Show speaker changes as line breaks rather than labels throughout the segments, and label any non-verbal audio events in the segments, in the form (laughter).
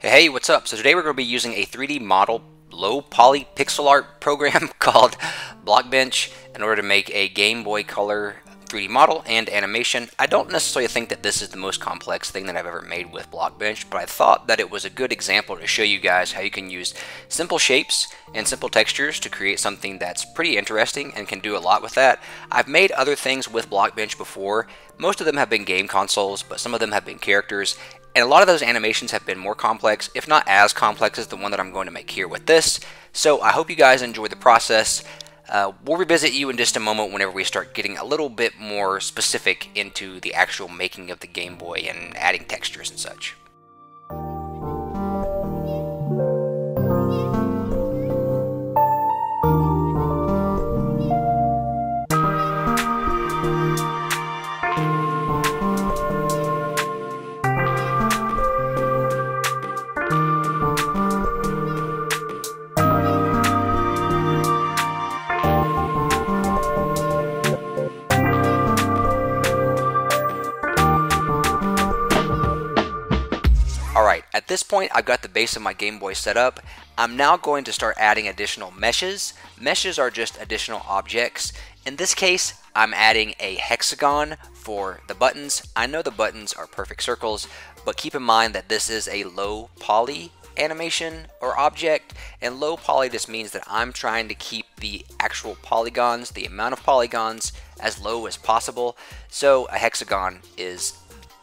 Hey, what's up? So today we're going to be using a 3D model low poly pixel art (laughs) program called Blockbench in order to make a Game Boy Color 3D model and animation. I don't necessarily think that this is the most complex thing that I've ever made with Blockbench, but I thought that it was a good example to show you guys how you can use simple shapes and simple textures to create something that's pretty interesting and can do a lot with that. I've made other things with Blockbench before. Most of them have been game consoles, but some of them have been characters, and a lot of those animations have been more complex, if not as complex as the one that I'm going to make here with this. So I hope you guys enjoy the process. Uh, we'll revisit you in just a moment whenever we start getting a little bit more specific into the actual making of the Game Boy and adding textures and such. Point I've got the base of my Game Boy set up. I'm now going to start adding additional meshes. Meshes are just additional objects. In this case, I'm adding a hexagon for the buttons. I know the buttons are perfect circles, but keep in mind that this is a low poly animation or object, and low poly just means that I'm trying to keep the actual polygons, the amount of polygons, as low as possible. So a hexagon is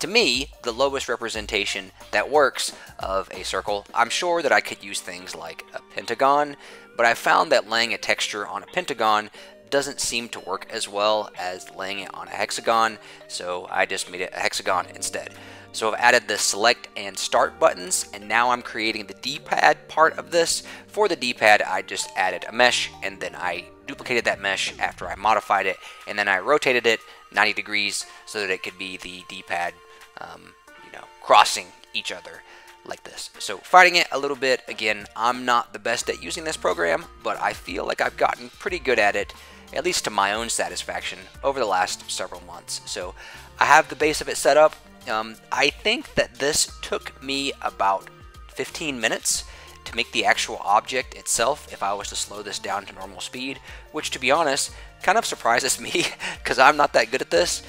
to me, the lowest representation that works of a circle. I'm sure that I could use things like a pentagon, but I found that laying a texture on a pentagon doesn't seem to work as well as laying it on a hexagon, so I just made it a hexagon instead. So I've added the select and start buttons, and now I'm creating the D-pad part of this. For the D-pad, I just added a mesh, and then I duplicated that mesh after I modified it, and then I rotated it 90 degrees so that it could be the D-pad um, you know, crossing each other like this. So fighting it a little bit, again, I'm not the best at using this program, but I feel like I've gotten pretty good at it, at least to my own satisfaction, over the last several months. So I have the base of it set up. Um, I think that this took me about 15 minutes to make the actual object itself if I was to slow this down to normal speed, which to be honest, kind of surprises (laughs) me because I'm not that good at this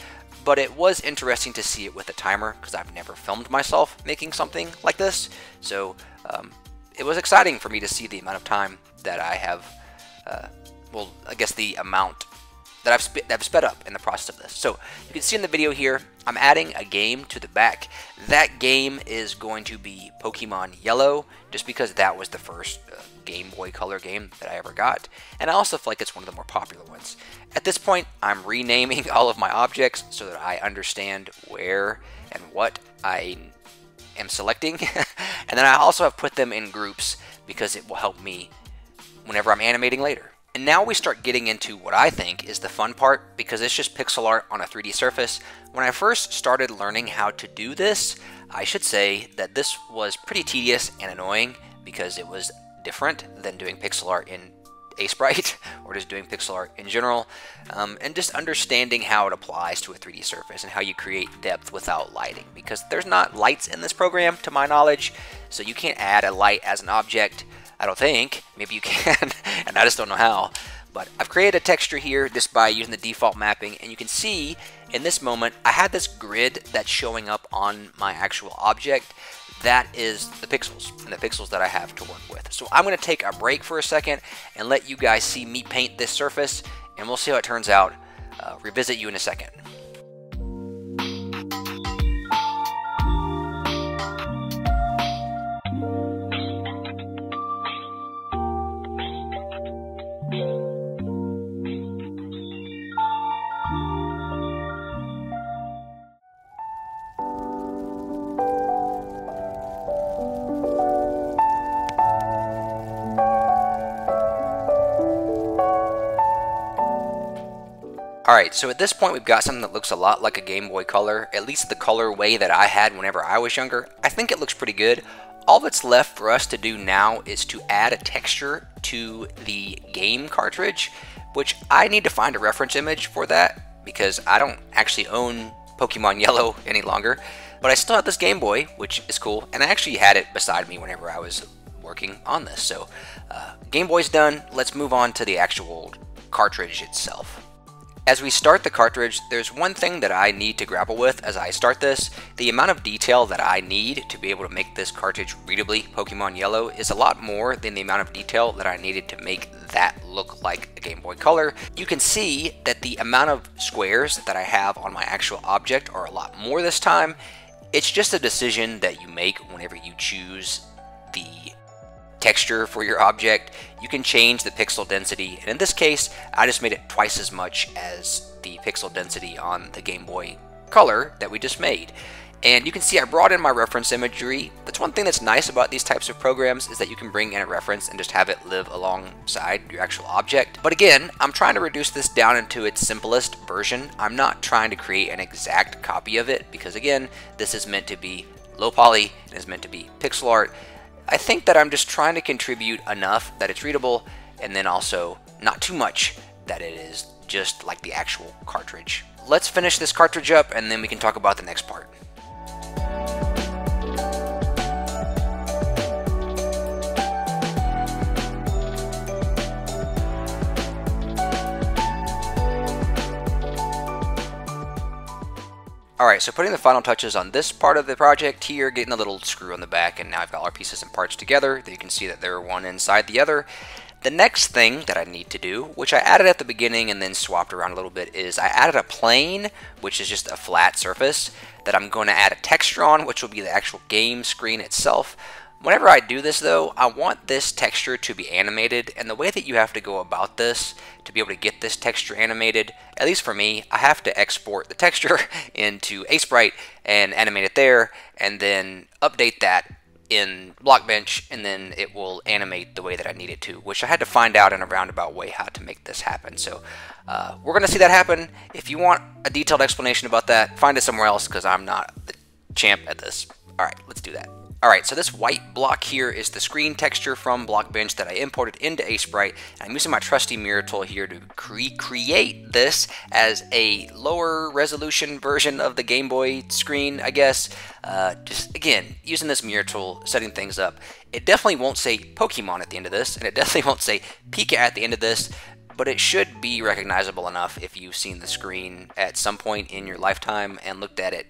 but it was interesting to see it with a timer because I've never filmed myself making something like this. So um, it was exciting for me to see the amount of time that I have, uh, well, I guess the amount that I've, that I've sped up in the process of this. So you can see in the video here, I'm adding a game to the back. That game is going to be Pokemon Yellow, just because that was the first uh, Game Boy Color game that I ever got, and I also feel like it's one of the more popular ones. At this point, I'm renaming (laughs) all of my objects so that I understand where and what I am selecting, (laughs) and then I also have put them in groups because it will help me whenever I'm animating later. And now we start getting into what I think is the fun part because it's just pixel art on a 3D surface. When I first started learning how to do this, I should say that this was pretty tedious and annoying because it was different than doing pixel art in (laughs) Aseprite or just doing pixel art in general, um, and just understanding how it applies to a 3D surface and how you create depth without lighting because there's not lights in this program to my knowledge, so you can't add a light as an object I don't think. Maybe you (laughs) can, and I just don't know how. But I've created a texture here just by using the default mapping, and you can see in this moment, I had this grid that's showing up on my actual object. That is the pixels, and the pixels that I have to work with. So I'm going to take a break for a second and let you guys see me paint this surface, and we'll see how it turns out. Uh, revisit you in a second. Alright, so at this point we've got something that looks a lot like a Game Boy Color, at least the color way that I had whenever I was younger. I think it looks pretty good. All that's left for us to do now is to add a texture to the game cartridge, which I need to find a reference image for that because I don't actually own Pokemon (laughs) Yellow any longer. But I still have this Game Boy, which is cool, and I actually had it beside me whenever I was working on this. So uh, Game Boy's done, let's move on to the actual cartridge itself. As we start the cartridge, there's one thing that I need to grapple with as I start this. The amount of detail that I need to be able to make this cartridge readably Pokemon Yellow is a lot more than the amount of detail that I needed to make that look like a Game Boy Color. You can see that the amount of squares that I have on my actual object are a lot more this time. It's just a decision that you make whenever you choose the texture for your object, you can change the pixel density. And in this case, I just made it twice as much as the pixel density on the Game Boy Color that we just made. And you can see I brought in my reference imagery. That's one thing that's nice about these types of programs is that you can bring in a reference and just have it live alongside your actual object. But again, I'm trying to reduce this down into its simplest version. I'm not trying to create an exact copy of it because again, this is meant to be low poly, and it is meant to be pixel art. I think that I'm just trying to contribute enough that it's readable and then also not too much that it is just like the actual cartridge. Let's finish this cartridge up and then we can talk about the next part. Alright, so putting the final touches on this part of the project here, getting the little screw on the back, and now I've got our pieces and parts together. You can see that they're one inside the other. The next thing that I need to do, which I added at the beginning and then swapped around a little bit, is I added a plane, which is just a flat surface, that I'm going to add a texture on, which will be the actual game screen itself. Whenever I do this though, I want this texture to be animated, and the way that you have to go about this to be able to get this texture animated, at least for me, I have to export the texture (laughs) into Aseprite and animate it there, and then update that in Blockbench, and then it will animate the way that I need it to, which I had to find out in a roundabout way how to make this happen. So uh, we're going to see that happen. If you want a detailed explanation about that, find it somewhere else because I'm not the champ at this. All right, let's do that. Alright, so this white block here is the screen texture from Blockbench that I imported into Aseprite. I'm using my trusty mirror tool here to recreate this as a lower resolution version of the Game Boy screen, I guess. Uh, just, again, using this mirror tool, setting things up. It definitely won't say Pokemon at the end of this, and it (laughs) definitely won't say Pika at the end of this, but it should be recognizable enough if you've seen the screen at some point in your lifetime and looked at it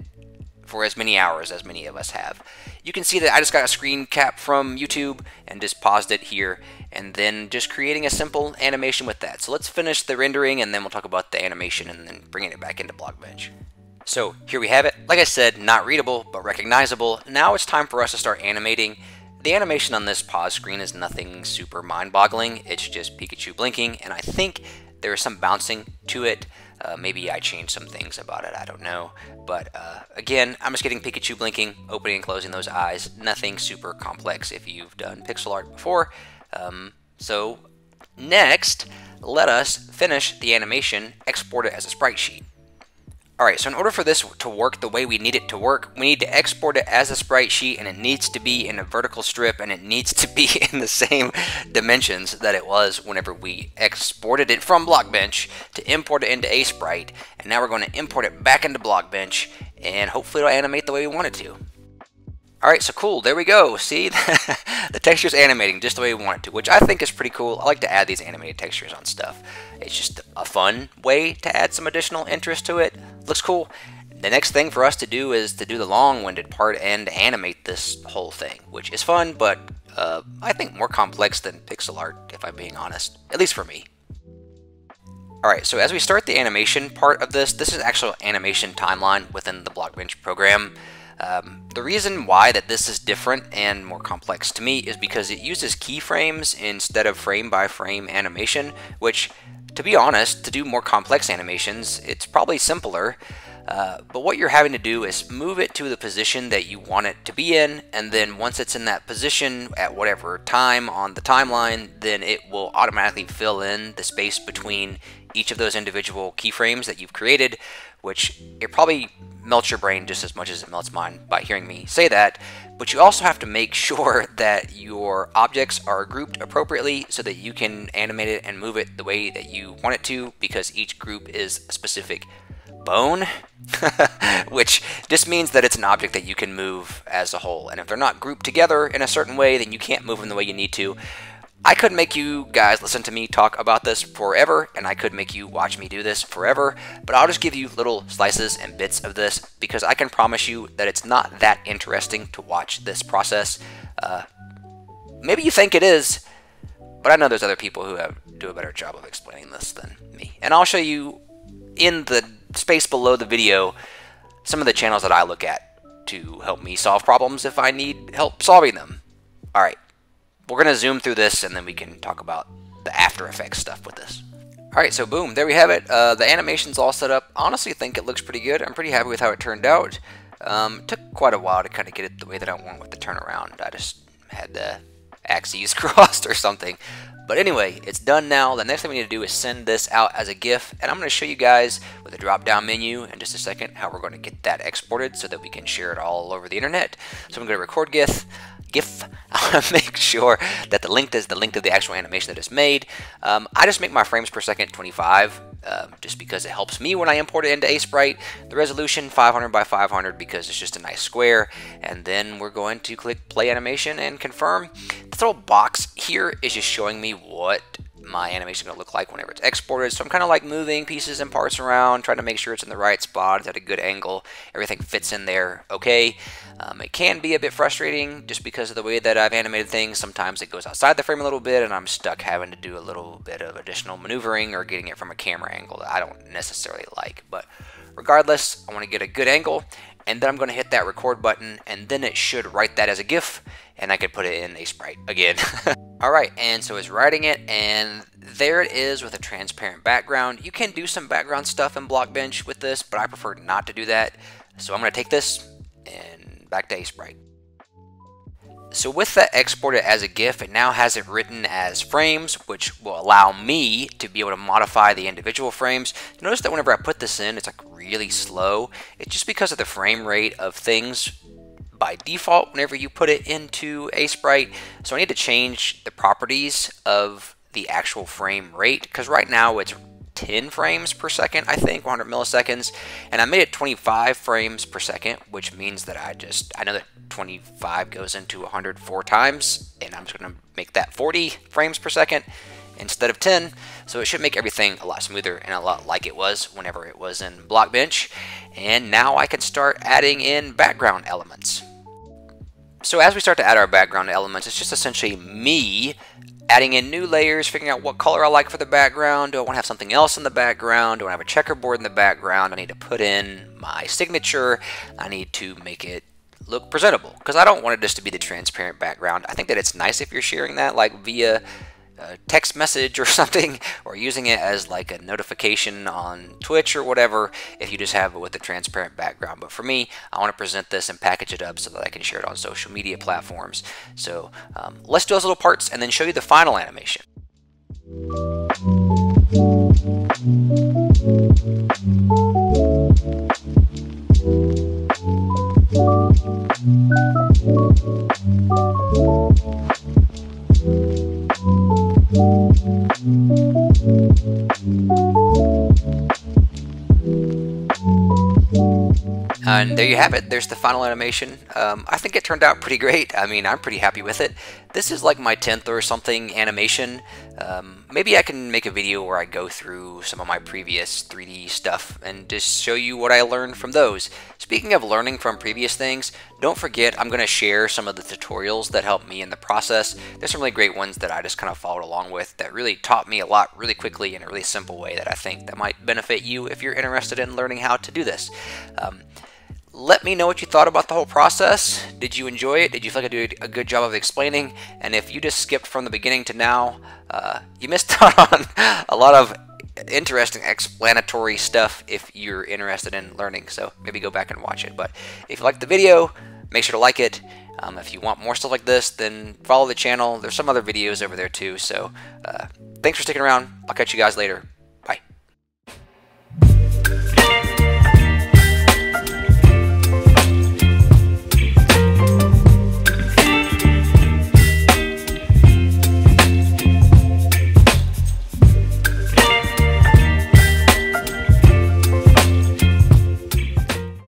for as many hours as many of us have. You can see that I just got a screen cap from YouTube and just paused it here and then just creating a simple animation with that. So let's finish the rendering and then we'll talk about the animation and then bringing it back into Blockbench. So here we have it. Like I said, not readable, but recognizable. Now it's time for us to start animating. The animation on this pause screen is nothing super mind-boggling. It's just Pikachu blinking, and I think there is some bouncing to it. Uh, maybe I changed some things about it, I don't know. But uh, again, I'm just getting Pikachu blinking, opening and closing those eyes. Nothing super complex if you've done pixel art before. Um, so next, let us finish the animation, export it as a sprite sheet. Alright, so in order for this to work the way we need it to work, we need to export it as a sprite sheet and it needs to be in a vertical strip and it needs to be (laughs) in the same dimensions that it was whenever we exported it from Blockbench to import it into Aseprite. And now we're going to import it back into Blockbench and hopefully it'll animate the way we want it to. Alright, so cool, there we go. See, (laughs) the texture's animating just the way we want it to, which I think is pretty cool. I like to add these animated textures on stuff. It's just a fun way to add some additional interest to it. Looks cool. The next thing for us to do is to do the long-winded part and animate this whole thing, which is fun, but uh, I think more complex than pixel art, if I'm being honest. At least for me. Alright, so as we start the animation part of this, this is actual animation timeline within the Blockbench program. Um, the reason why that this is different and more complex to me is because it uses keyframes instead of frame by frame animation, which to be honest, to do more complex animations, it's probably simpler. Uh, but what you're having to do is move it to the position that you want it to be in, and then once it's in that position at whatever time on the timeline, then it will automatically fill in the space between each of those individual keyframes that you've created, which it probably melts your brain just as much as it melts mine by hearing me say that. But you also have to make (laughs) sure that your objects are grouped appropriately so that you can animate it and move it the way that you want it to because each group is a specific bone, (laughs) which just means that it's an object that you can move as a whole. And if they're not grouped together in a certain way, then you can't move them the way you need to. I could make you guys listen to me talk about this forever, and I could make you watch me do this forever, but I'll just give you little slices and bits of this because I can promise you that it's not that interesting to watch this process. Uh, maybe you think it is, but I know there's other people who have, do a better job of explaining this than me. And I'll show you in the space below the video some of the channels that I look at to help me solve problems if I need help solving them. Alright, we're going to zoom through this and then we can talk about the After Effects stuff with this. Alright, so boom, there we have it. Uh, the animation's all set up. Honestly, think it looks pretty good. I'm pretty happy with how it turned out. Um, took quite a while to kind of get it the way that I want with the turnaround. I just had the axes (laughs) crossed or something. But anyway, it's done now. The next thing we need to do is send this out as a GIF, and I'm going to show you guys with a drop-down menu in just a second how we're going to get that exported so that we can share it all over the internet. So I'm going to record GIF. GIF. I want to make sure that the length is the length of the actual animation that is made. Um, I just make my frames per second 25 um, just because it helps me when I import it into Aseprite. The resolution 500 by 500 because it's just a nice square. And then we're going to click play animation and confirm. This little box here is just showing me what my animation going to look like whenever it's exported. So I'm kind of like moving pieces and parts around, trying to make sure it's in the right spot, it's at a good angle, everything fits in there okay. Um, it can be a bit frustrating just because of the way that I've animated things. Sometimes it goes outside the frame a little bit and I'm stuck having to do a little bit of additional maneuvering or getting it from a camera angle that I don't necessarily like. But regardless, I want to get a good angle and then I'm going to hit that record button and then it should write that as a GIF and I could put it in Aseprite again. (laughs) Alright, and so it's writing it and there it is with a transparent background. You can do some background stuff in Blockbench with this, but I prefer not to do that. So I'm going to take this and back to Aseprite. So with that exported as a GIF, it now has it written as frames, which will allow me to be able to modify the individual frames. Notice that whenever I put this in, it's like really slow. It's just because of the frame rate of things by default whenever you put it into Aseprite. So I need to change the properties of the actual frame rate because right now it's 10 frames per second, I think, 100 milliseconds, and I made it 25 frames per second, which means that I just, I know that 25 goes into 104 times, and I'm just to make that 40 frames per second instead of 10, so it should make everything a lot smoother and a lot like it was whenever it was in Blockbench, and now I can start adding in background elements. So as we start to add our background elements, it's just essentially me adding in new layers, figuring out what color I like for the background. Do I want to have something else in the background? Do I have a checkerboard in the background? I need to put in my signature. I need to make it look presentable because I don't want it just to be the transparent background. I think that it's nice if you're sharing that like via a text message or (laughs) something, or using it as like a notification on Twitch or whatever, if you just have it with a transparent background. But for me, I want to present this and package it up so that I can share it on social media platforms. So um, let's do those little parts and then show you the final animation. And there you have it. There's the final animation. Um, I think it turned out pretty great. I mean, I'm pretty happy with it. This is like my 10th or something animation. Um, maybe I can make a video where I go through some of my previous 3D stuff and just show you what I learned from those. Speaking of learning from previous things, don't forget I'm going to share some of the tutorials that helped me in the process. There's some really great ones that I just kind of followed along with that really taught me a lot really quickly in a really simple way that I think that might benefit you if you're interested in learning how to do this. Um, let me know what you thought about the whole process. Did you enjoy it? Did you feel like I did a good job of explaining? And if you just skipped from the beginning to now, uh, you missed (laughs) out on a lot of interesting explanatory stuff if you're interested in learning. So maybe go back and watch it. But if you liked the video, make sure to like it. Um, if you want more stuff like this, then follow the channel. There's some other videos over there too. So uh, thanks for sticking around. I'll catch you guys later.